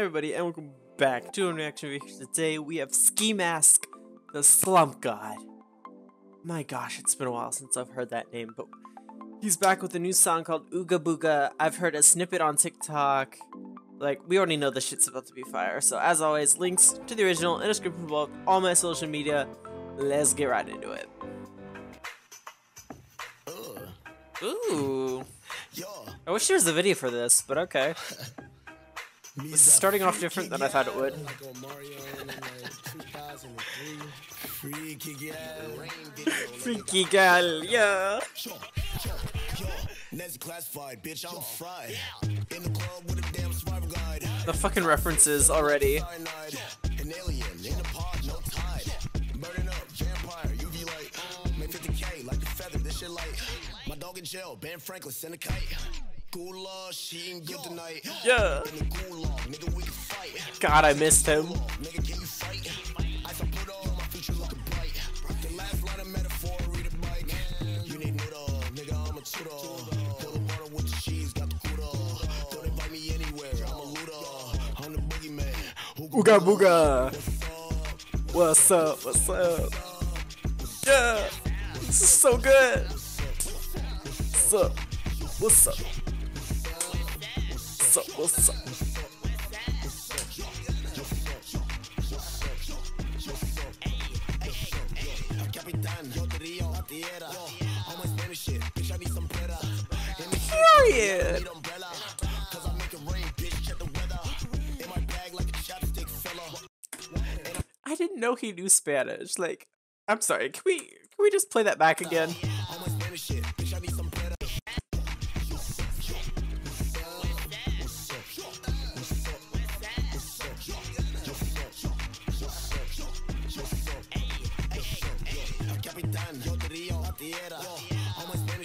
everybody, and welcome back to a reaction video. Today we have Ski Mask, the Slump God. My gosh, it's been a while since I've heard that name, but he's back with a new song called Ooga Booga. I've heard a snippet on TikTok. Like, we already know the shit's about to be fire. So, as always, links to the original in the description below, all my social media. Let's get right into it. Ooh. I wish there was a video for this, but okay. This is starting off different than I thought it would. Freaky gal, yeah. The fucking references already. My dog in jail, Ben Franklin, send a kite. Gula, she ain't good tonight. Yeah. God, I missed him. Ooga booga. What's up? What's up? Yeah. This is so good. What's up? What's up? What's up? What's up? I didn't know he knew Spanish. Like, I'm sorry. Can we can we just play that back again?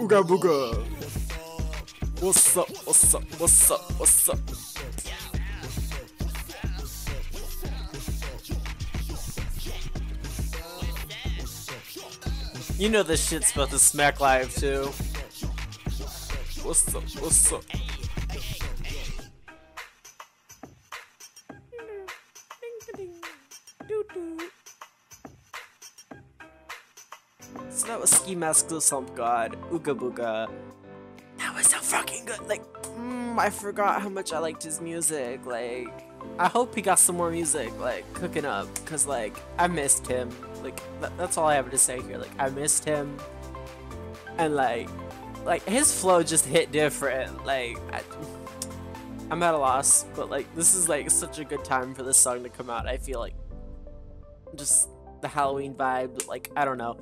Ooga booga. What's up? What's up? What's up? What's up? You know this shit's about to smack live too. What's up? What's up? That was Ski Mask the Slump God, Ooga Booga. That was so fucking good. Like, mm, I forgot how much I liked his music. Like, I hope he got some more music, like, cooking up. Because, like, I missed him. Like, th that's all I have to say here. Like, I missed him. And, like, like his flow just hit different. Like, I, I'm at a loss. But, like, this is, like, such a good time for this song to come out. I feel like just the Halloween vibe. Like, I don't know.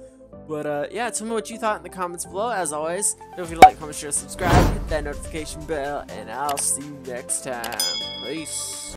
But uh, yeah, tell me what you thought in the comments below. As always, don't forget to like, comment, share, subscribe, hit that notification bell, and I'll see you next time. Peace.